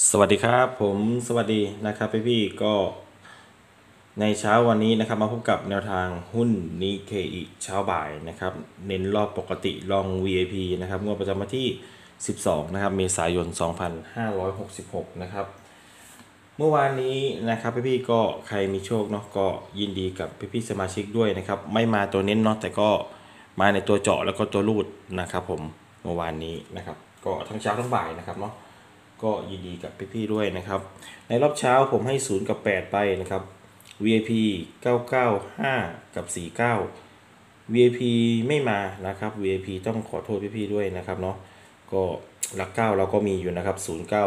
สวัสดีครับผมสวัสดีนะครับพี่พี่ก็ในเช้าวันนี้นะครับมาพบกับแนวทางหุ้นนิเคอิเช้าบ่ายนะครับ เน้นรอบปกติลอง VIP นะครับงวดประจำวันที่ 12 นะครับ เมษายน 2566 นะครับ เมื่อวานนี้นะครับพี่พี่ก็ใครมีโชคเนาะก็ยินดีกับพี่พี่สมาชิกด้วยนะครับ ไม่มาตัวเน้นเนาะแต่ก็มาในตัวเจาะแล้วก็ตัวรูดนะครับ ผมเมื่อวานนี้นะครับ ก็ทั้งเช้าทั้งบ่ายนะครับเนาะ ก็ยินดีกับพี่ๆด้วยนะครับ ในรอบเช้าผมให้ 0 กับ 8 ไปนะครับ VIP 995 กับ 49 VIP ไม่มานะครับ VIP ต้องขอโทษพี่ๆด้วยนะครับเนาะก็หลัก 9 เราก็มีอยู่นะครับ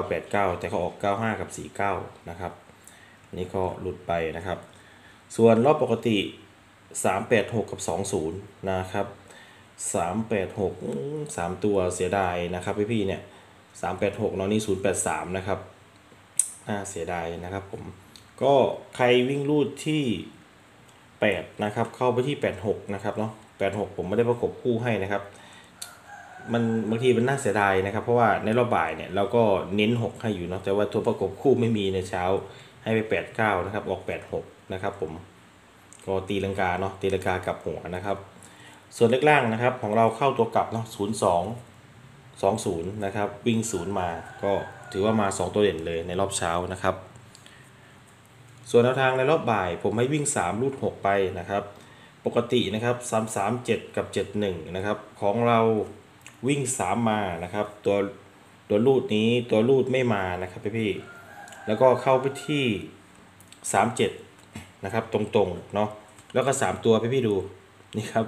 0989 แต่เขาออก 95 กับ 49 นะครับ นี่ก็หลุดไปนะครับ ส่วนรอบปกติ 386 กับ 20 นะครับ 386อืมสามตัวเสียดายนะครับพี่ๆเนี่ย 386เนาะนี่083 นะครับ น่าเสียดายนะครับผม ก็ใครวิ่งรูดที่ 8 นะครับ เข้าไปที่ 86 นะครับเนาะ86 ผมไม่ได้ประกบคู่ให้นะครับ มันบางทีมันน่าเสียดายนะครับ เพราะว่าในรอบบ่ายเนี่ยเราก็เน้น 6 ให้อยู่เนาะ แต่ว่าตัวประกบคู่ไม่มีในเช้า ให้ไป 89 นะครับ ออก 86 นะครับผม ก็ตีลังกาเนาะ ตีลังกากับหัวนะครับ ส่วนเลขล่างนะครับ ของเราเข้าตัวกลับเนาะ 02 20 นะครับ วิ่ง 0 มาก็ถือว่ามา 2 ตัวเด่นเลยในรอบเช้านะครับ ส่วนแนวทางในรอบบ่ายผมให้วิ่ง 3 รูด 6 ไปนะครับ ปกตินะครับ3 3 7 กับ 71 นะครับ ของเราวิ่ง 3 มานะครับ ตัวตัวรูดนี้ตัวรูดไม่มานะครับพี่พี่แล้วก็เข้าไปที่ 37 นะครับ ตรงๆเนาะแล้วก็ 3 ตัวพี่พี่ดูนี่ครับ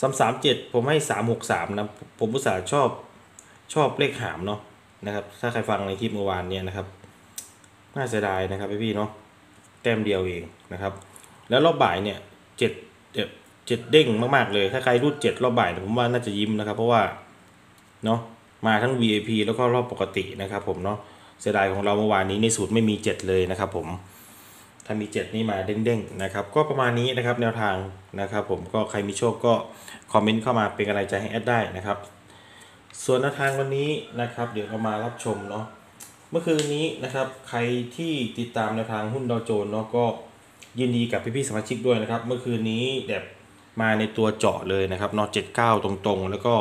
สามสามเจ็ดผมให้สามหกสามนะ ผมอุตส่าห์ชอบ ชอบเลขหามเนาะนะครับ ถ้าใครฟังในคลิปเมื่อวานเนี่ยนะครับน่าเสียดายนะครับพี่พี่เนาะแต้มเดียวเองนะครับ แล้วรอบบ่ายเนี่ยเจ็ดเจ็ดเจ็ดเด้งมากๆเลย ถ้าใครรูดเจ็ดรอบบ่ายผมว่าน่าจะยิ้มนะครับ เพราะว่าเนาะมาทั้ง VIP แล้วก็รอบปกตินะครับผมเนาะเสียดายของเราเมื่อวานนี้ในสูตรไม่มีเจ็ดเลยนะครับผมถ้ามี 7 นี่มาเด้งๆนะครับก็ประมาณนี้นะครับแนวทางนะครับผมก็ใครมีโชคก็คอมเมนต์เข้ามาเป็นกำลังใจให้แอดได้นะครับ ส่วนแนวทางวันนี้นะครับ เดี๋ยวเรามารับชมเนาะเมื่อคืนนี้นะครับ ใครที่ติดตามแนวทางหุ้นดาวโจนส์เนาะก็ยินดีกับพี่ๆสมาชิกด้วยนะครับ เมื่อคืนนี้แบบมาในตัวเจาะเลยนะครับเนาะ79ตรงๆ แล้วก็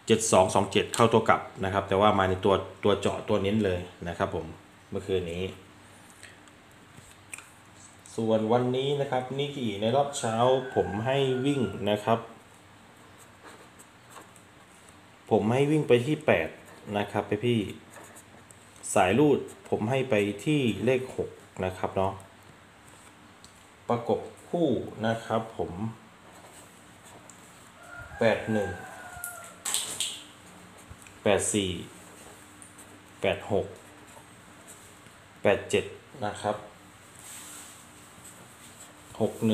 7227เข้าตัวกลับนะครับ แต่ว่ามาในตัวตัวเจาะตัวเน้นเลยนะครับ ผมเมื่อคืนนี้ ส่วนวันนี้นะครับนิกกี้ในรอบเช้าผมให้วิ่งนะครับ ผมให้วิ่งไปที่ 8 นะครับไปพี่สายรูดผมให้ไปที่เลข 6 นะครับเนาะประกบคู่นะครับผม 8 1 8 4 8 6 8 7 นะครับหกห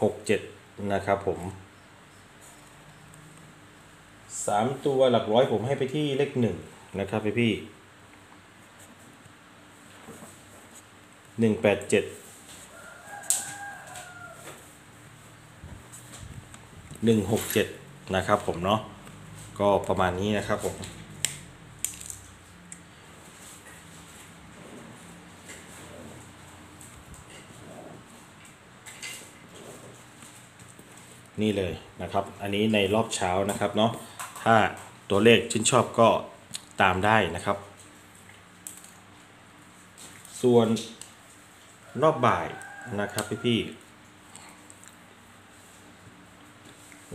นึ่งหกสองหกสี่หกเจ็ดนะครับผมสามตัวหลักร้อยผมให้ไปที่เลขหนึ่งนะครับพี่พี่หนึ่งแปดเจ็ดหนึ่งหกเจ็ดนะครับผมเนาะก็ประมาณนี้นะครับผม นี่เลยนะครับ อันนี้ในรอบเช้านะครับเนาะถ้าตัวเลขชื่นชอบก็ตามได้นะครับ ส่วนรอบบ่ายนะครับพี่พี่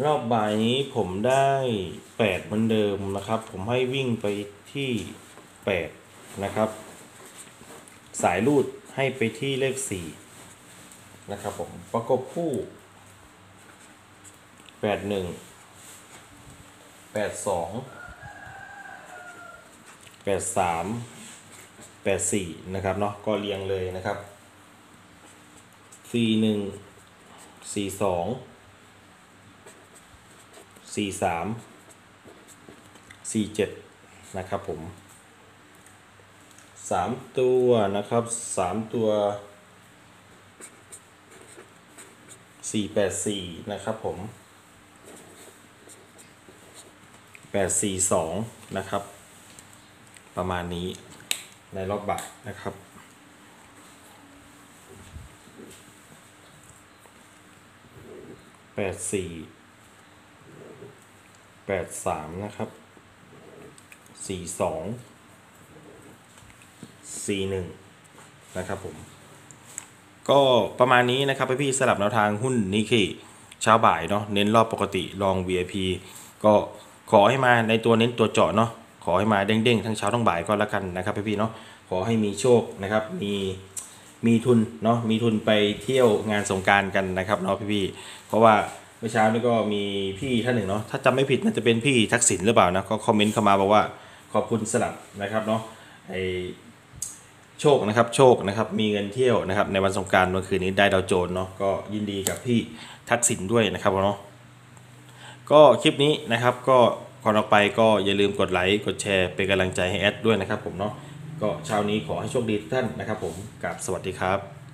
รอบบ่ายนี้ผมได้ 8 เหมือนเดิมนะครับ ผมให้วิ่งไปที่ 8 นะครับ สายรูดให้ไปที่เลข 4 นะครับผมประกบคู่ ปดหนึ่งแปดสองแปดสามแปดสี่นะครับเนาะก็เรียงเลยนะครับสี่หนึ่งสี่สองสี่สามสี่เจ็ดนะครับผมสามตัวนะครับสามตัวสี่แปดสี่นะครับผม 842 นะครับ ประมาณนี้ในรอบบ่ายนะครับ แปดสี่แปดสามนะครับสี่สองสี่หนึ่งนะครับผม ก็ประมาณนี้นะครับพี่ๆสลับแนวทางหุ้นนิเคอิเช้าบ่ายเนาะเน้นรอบปกติลอง VIP ก็ ขอให้มาในตัวเน้นตัวเจาะเนาะขอให้มาเด้งๆทั้งเช้าทั้งบ่ายก็แล้วกันนะครับพี่ๆเนาะขอให้มีโชคนะครับมีมีทุนเนาะมีทุนไปเที่ยวงานสงการกันนะครับเนาะพี่ๆเพราะว่าเมื่อเช้านี่ก็มีพี่ท่านหนึ่งเนาะถ้าจำไม่ผิดน่าจะเป็นพี่ทักษิณหรือเปล่านะก็คอมเมนต์เข้ามาบอกว่าขอบคุณสลับนะครับเนาะไอโชคนะครับโชคนะครับมีเงินเที่ยวนะครับในวันสงการเมื่อคืนนี้ได้ดาวโจนส์เนาะก็ยินดีกับพี่ทักษิณด้วยนะครับเนาะ ก็คลิปนี้นะครับก็ก่อนออกไปก็อย่าลืมกดไลค์กดแชร์เป็นกำลังใจให้แอดด้วยนะครับผมเนาะก็เช้านี้ขอให้โชคดีทุกท่านนะครับผมกับสวัสดีครับ